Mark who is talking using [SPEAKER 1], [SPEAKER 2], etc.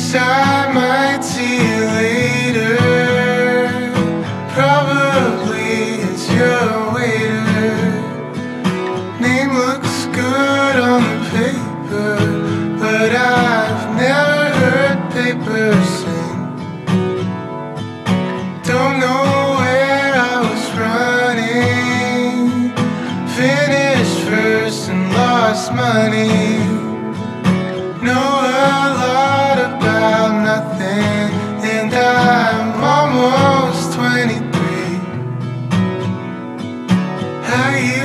[SPEAKER 1] I might see you later. Probably it's your waiter. Name looks good on the paper, but I've never heard paper sing. Don't know where I was running. Finished first and lost money. How you